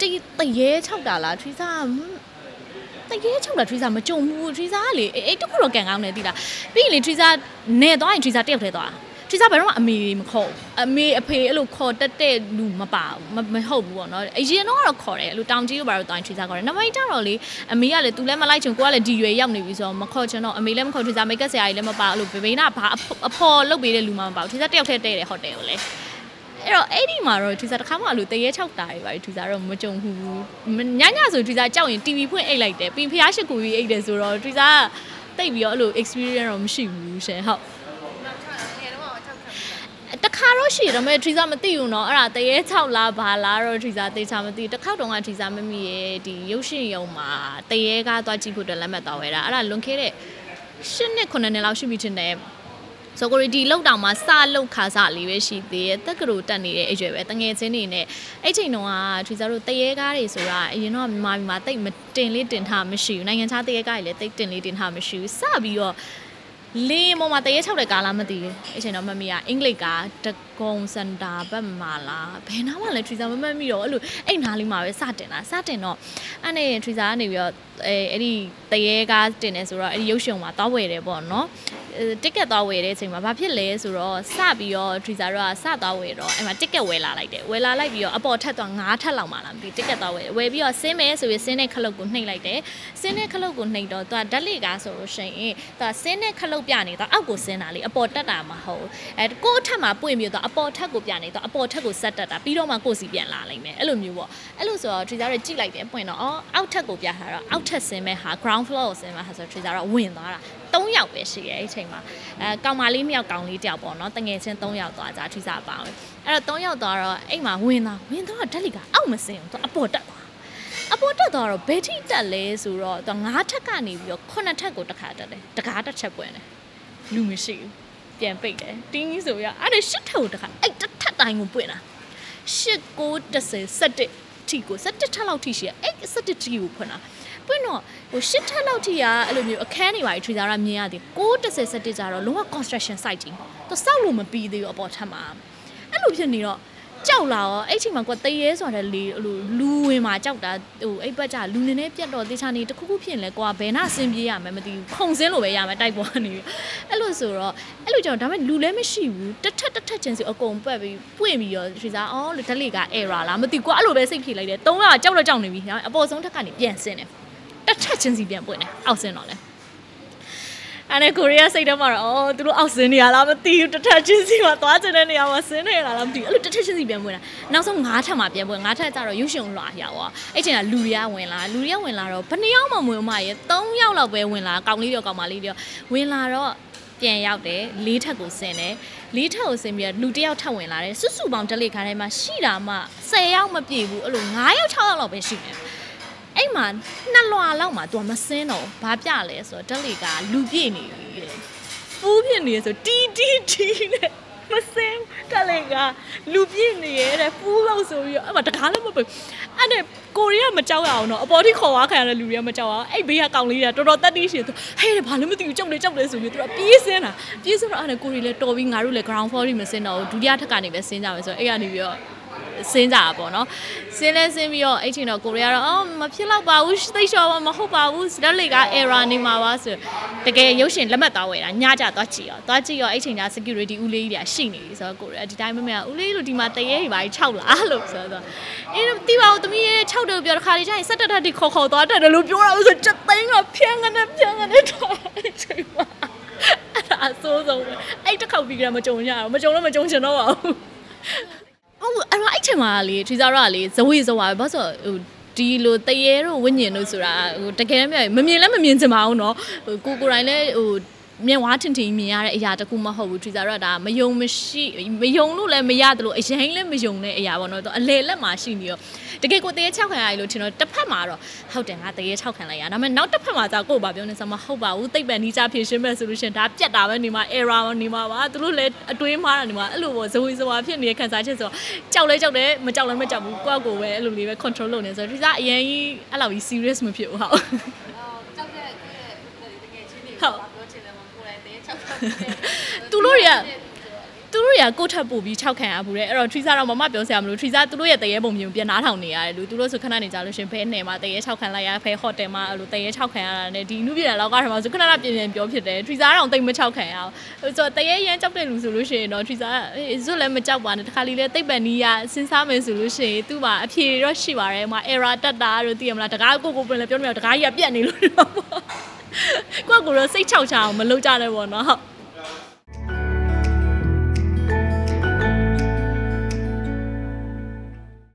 တတရေ၆တာလားထရီစာတရေ၆တာထရီစာမကြုံဘူးထရီစာကလေအဲ့တခုတော့ကန်ကောင်းတယ်တိလားပြီးရင်လေထရီစာနေသွားရင်ထရီစာတယောက်ထဲသွားထရီစာဘယ်တော့မှအမေမခေါ်အမေအဖေအဲ့လိုခေါ်တက်တဲ့လူမပါဘူးမဟုတ်ဘူးပေါ့နော်အရင်တော့ကတော့ခေါ်တယ်အဲ့လိုတောင်ကြီးတို့ဘာလို့သွားရင်ထရီစာခေါ်တယ်နောက်ပိုင်းကျတော့လေအမေကလည်းသူလည်းမလိုက်ချင်ကိုကလည်းဒီရွယ်ရောက်နေပြီဆိုတော့မခေါ်ချင်တော့အမေလည်းမခေါ်ထရီစာမိတ်ကပ်ဆရာကြီးလည်းမပါအဲ့လိုဘေဘေနာဘာအဖော်လုတ်ပေးတဲ့လူမှမပါဘူးထရီစာတယောက်ထဲတဲ့တယ်ဟိုတယ်ကိုလည်း အဲ့တော့အဲ့ဒီမှာတော့ထူစာတစ်ခါမှအဲ့လိုတရေ6တာတွေပါထူစာတော့မကြုံဘူးညညဆိုထူစာကြောက်ရင် TV ဖွင့်အိတ်လိုက်တယ်ပြီးဖျားရှိကူကြီးအိတ်တယ်ဆိုတော့ထူစာတိတ်ပြီးတော့အဲ့လို experience တော့မရှိဘူးရှင်ဟုတ်တခါတော့ရှိတယ်ဒါပေမဲ့ထရီစာမသိဘူးเนาะအဲ့ဒါတရေ6လားဘာလားတော့ထရီစာသေချာမသိတစ်ခေါက်တုန်းကထရီစာမမိရဲ့ဒီရုပ်ရှင်ရုံမှာတရေကားသွားကြည့်ဖို့အတွက်လက်မှတ်သွားဝဲတာအဲ့ဒါလွန်ခဲ့တဲ့၈နှစ်9နှစ်လောက်ရှိပြီထင်တယ် ဆိုကိုရီဒီလောက်တောင်မှစလောက်ခါစားလေးပဲရှိသေးတယ်တက်ကတူတက်နေတဲ့အရွယ်ပဲတငယ်ချင်းတွေနဲ့အဲ့ချိန်တုန်းကထရီစာတို့တရေကားတွေဆိုတာအရင်တော့မြန်မာပြည်မှာတိတ်မတင်လေးတင်ထားမရှိဘူးနိုင်ငံခြားတရေကားတွေလည်းတိတ်တင်လေးတင်ထားမရှိဘူးစပြီးတော့လေမော်မှာတရေ၆တဲ့ကားလားမသိဘူးအဲ့ချိန်တော့မမီကအင်္ဂလိပ်ကတကုံစန်တာဘက်မှာလားဘယ်နားမှလည်းထရီစာမမှတ်မိတော့အဲ့လိုအဲ့နားလေးမှာပဲစတင်တာစတင်တော့အဲ့နဲ့ထရီစာကနေပြီးတော့အဲအဲ့ဒီတရေကားတင်နေဆိုတော့အဲ့ဒီရုပ်ရှင်မှာတောက်ဝယ်တယ်ပေါ့နော်တစ်ကက်သွားဝယ်တဲ့အချိန်မှာဘာဖြစ်လဲဆိုတော့စပြီးတော့ Treasure ကစသွားဝယ်တော့အဲ့မှာတစ်ကက်ဝယ်လာလိုက်တယ်ဝယ်လာလိုက်ပြီးတော့အပေါ်ထက်သွား9ထက်လောက်မှလားမသိတစ်ကက်သွားဝယ်ဝယ်ပြီးတော့ဆင်းမယ်ဆိုပြီးဆင်းတဲ့ခလုတ်ကိုနှိပ်လိုက်တယ်ဆင်းတဲ့ခလုတ်ကိုနှိပ်တော့သူကဓာတ်လေကားဆိုလို့ရှိရင်သူကဆင်းတဲ့ခလုတ်ပြနေတော့အောက်ကိုဆင်းတာလေအပေါ်တက်တာမဟုတ်အဲကိုအထက်မှာပွင့်ပြီးတော့အပေါ်ထက်ကိုပြနေတော့အပေါ်ထက်ကိုဆက်တက်တာပြီးတော့မှကိုစီပြန်လာလိုက်မယ်အဲ့လိုမျိုးပေါ့အဲ့လိုဆိုတော့ Treasure ကြည့်လိုက်တယ်ပွင့်တော့အော်အောက်ထက်ကိုပြထားတော့အောက်ထက်ဆင်းမဲ့ဟာ ground floor ကိုဆင်းမဲ့ဟာဆို Treasure ကဝင်သွားတာ 3ယောက်ပဲရှိရဲ့အဲ့ချိန်မှာအဲကောင်မလေး2ယောက်ကောင်လေးတယောက်ပေါ့နော်တငယ်ချင်း3ယောက်သွားကြထိစားပါအောင်အဲ့တော့3ယောက်သွားတော့အိမ်မှာဝင်သွားဝင်သွားဓာတ်လီကအောက်မစင်ဘူးသူအပေါ်တက်သွားအပေါ်တက်သွားတော့ဘယ်ထိတက်လဲဆိုတော့သူ9ထက်ကနေပြီးတော့9ထက်ကိုတစ်ခါတက်တယ်တကားတစ်ချက်ပွင့်တယ်လူမရှိဘူးပြန်ပိတ်တယ်တင်းကြီးဆိုရအဲ့ဒါ8ထက်ကိုတစ်ခါအဲ့တစ်ထက်တိုင်းကိုပွင့်တာ8 9 10 17ထိကို17ထက်လောက်ထိရှိရအဲ့17ထိကိုဖွင့်တာ ပွင့်တော့ဟိုရှစ်ထက်လောက်ထိကအဲ့လိုမျိုးအခန်းတွေပါထရီစာရမြင်ရသည်630 17ကျတော့လုံးဝ construction site ကြီးသူစောက်လို့မပြီးသေးဘူးအပေါ်ထပ်မှာအဲ့လိုဖြစ်နေတော့ကြောက်လာရောအဲ့ချိန်မှာကွာတရေဆိုတဲ့လေဟိုလူဝင်မှာကြောက်တာဟိုအဲ့ဘက်ကျလူနေနေပြတ်တော့တေချာနေတခုခုဖြစ်ရင်လဲကွာဘယ်နှဆင်းပြေးရမယ်မသိဘူးခုံစင်းလိုပဲရမယ်တိုက်ပေါ်နေအဲ့လိုဆိုတော့အဲ့လိုကြောင့်ဒါပေမဲ့လူလည်းမရှိဘူးတစ်ထက်တစ်ထက်ချင်းစီအကုန်ပတ်ပြီးပွင့်ပြီးရောထရီစာအော်ဓာတ်လေက error လားမသိကွာအဲ့လိုပဲစိတ်ဖြေလိုက်တယ်သုံးကကြောက်တော့ကြောက်နေပြီအပေါ်ဆုံးထက်ကနေပြန်ဆင်းတယ် တစ်ထက်ချင်းစီပြန်ပွင့်တယ်အောက်ဆင်းတော့လဲအဲ့နဲ့ကိုရီးယားစိတ်ထဲမှာတော့အော်သူတို့အောက်ဆင်းနေရလားမသိဘူးတစ်ထက်ချင်းစီမှာသွားချင်တဲ့နေရာမှာဆင်းနေရလားမသိဘူးအဲ့လိုတစ်ထက်ချင်းစီပြန်ပွင့်တာနောက်ဆုံး၅ထက်မှာပြန်ပွင့်၅ထက်ကျတော့ရုပ်ရှင်လွှာရပါအဲ့ချိန်ကလူတွေကဝင်လာလူတွေကဝင်လာတော့ဘယ်နှယောက်မှမဝင်မရဲ၃ယောက်လောက်ပဲဝင်လာကောင်းလေးရောကောင်းမလေးရောဝင်လာတော့ပြန်ရောက်တယ်လေးထက်ကိုဆင်းတယ်လေးထက်ကိုဆင်းပြီးတော့လူတစ်ယောက်ထပ်ဝင်လာတယ်စွစုပေါင်းတလိခါထဲမှာရှိတာမှ10ယောက်မပြည့်ဘူးအဲ့လို9ယောက်6ယောက်လောက်ပဲရှိတယ် အဲ့မှာနှစ်လွာလောက်မှာ तू မစင်းတော့ဘာပြလဲဆိုတော့တက်လီကလူပြည့်နေပြီတဲ့ဖူးပြည့်နေဆိုတီတီတီနဲ့မစင်းတက်လီကလူပြည့်နေရတဲ့ဖူးလို့ဆိုပြီးတော့အဲ့မှာတကားလည်းမပိတ်အဲ့နဲ့ကိုရီးယားမကြောက်ရအောင်တော့အပေါ်ထိခေါ်သွားခံရတဲ့လူတွေကမကြောက်အောင်အဲ့ဘေးကကောင်လေးတွေကတော်တော်တက်တိရှင်သူဟဲ့ဘာလို့မသိဘူးကြောက်နေကြောက်နေဆိုပြီးသူကပြေးစင်းတာပြေးစင်းတော့အဲ့နဲ့ကိုရီးလည်းတော်ပြီးငါတို့လည်း ground floor မစင်းတော့ဘူးဒုတိယထပ်ကနေပဲစင်းကြမယ်ဆိုတော့အဲ့ကနေပြီးတော့ စင်းကြတာပေါ့နော်စင်းလဲစင်းပြီးတော့အဲ့ချိန်တော့ကိုရီးယားတော့အော်မဖြစ်တော့ပါဘူးသိချောမဟုတ်ပါဘူးစတက်လေက error နေမှာပါဆိုတကယ်ရုပ်ရှင်လက်မှတ်သွားဝယ်တာညကြသွားကြည့်ရောသွားကြည့်ရောအဲ့ချိန်ကျ security ဦးလေးကြီးတွေကရှိနေပြီဆိုတော့ကိုရီးယားဒီတိုင်းမမေကဦးလေးတို့ဒီမှာတရေကြီးပါ6လားလို့ဆိုတော့အေးတီးပါဦးသမီးရဲ့6တို့ပြောတခါလေးကျရင်စက်တက်တက်ဒီခေါ်ခေါ်သွားတယ်လို့ပြောတာဆိုချက်သိန်းကဖြန်းကနေဖြန်းကနေတော့အဲ့ချိန်မှာအဲ့ဒါအဆိုးဆုံးပဲအဲ့တစ်ခေါက်ပြီးကြမကြုံရအောင်မကြုံလို့မကြုံချင်တော့ပါဘူးဟုတ်အဲ့တော့အဲ့ ချိန်မှာလေထရီဇာရောကလေဇဝေဇဝါပဲဘာလို့ဆိုဟိုဒီလိုတရေတို့ဝိညာဉ်တို့ဆိုတာဟိုတကယ်တမ်းမမြင်လည်းမမြင်ချင်ပါဘူးเนาะဟိုကိုကိုတိုင်းလည်းဟို မြင်ဝါထင်ထင်မြင်ရတဲ့အရာတခုမဟုတ်ဘူးထရီဇာတော့ဒါမယုံမရှိမယုံလို့လည်းမရတယ်လို့အရင်လည်းမယုံတဲ့အရာပေါ့နော်အလေလက်မှာရှိနေရောတကယ်ကိုတရေ6ခံရည်လို့ထင်တော့တစ်ဖက်မှာတော့ဟုတ်တယ်ငါတရေ6ခံလိုက်ရဒါပေမဲ့နောက်တစ်ဖက်မှာကျကို့ဘာပြောနေစမဟုတ်ပါဘူးသိပ္ပံနီးကြဖြည့်ရှင်းမဲ့ဆိုလို့ရှင်ဒါပြက်တာပဲနေမှာ error နေမှာပါသူတို့လည်းအတွေးမှားတာနေမှာအဲ့လိုပေါ့ဇဝေဇဝါဖြစ်နေတဲ့ခံစားချက်ဆိုတော့ကြောက်လဲကြောက်တယ်မကြောက်လဲမကြောက်ဘူးကိုယ့်ကိုယ်ပဲအဲ့လိုလေးပဲ control လုပ်နေဆိုတော့ထရီဇာအရင်ကြီးအဲ့လိုကြီး serious မဖြစ်ဘူးဟုတ်ကြောက်တဲ့တ ကယ်ချင်းတွေဟုတ်ပြောချင်တယ်မကိုယ်တိုင်တရေ6သူတို့တွေကသူတို့ရကိုယ့်ထပ်ပို့ပြီး6ခံရဘူးတဲ့အဲ့တော့ Trisa တော့မမပြောစရာမလို Trisa သူတို့ရဲ့တရေပုံမျိုးပြန်နားထောင်နေရတယ်လူသူတို့ဆိုခဏနေကြလို့ရှင်ဘဲနယ်မှာတရေ6ခံလိုက်ရဖဲဟိုတယ်မှာအဲ့လိုတရေ6ခံရတာနဲ့ဒီနုပြည်လောက်ကထမှာဆိုခဏခဏပြင်ပြင်ပြောဖြစ်တယ် Trisa တော့တိတ်မ6ခံရအောင်ဆိုတော့တရေရန်ကြောက်တဲ့လူဆိုလို့ရှိရင်တော့ Trisa အေးဇွတ်လည်းမကြောက်ပါနဲ့တခါလီလည်းတိတ်ပန်နီးရစဉ်းစားမယ်ဆိုလို့ရှိရင်သူ့မှာအဖြေတော့ရှိပါတယ်ဟိုမှာ error တက်တာတို့သိရမလားတကားကိုကိုပင်လည်းပြောနေတော့တကားကြီးကပြက်နေလို့တော့ ကိုကကိုတော့စိတ်ချောက်ချအောင်မလုပ်ကြနဲ့ပေါ့နော်ဟုတ်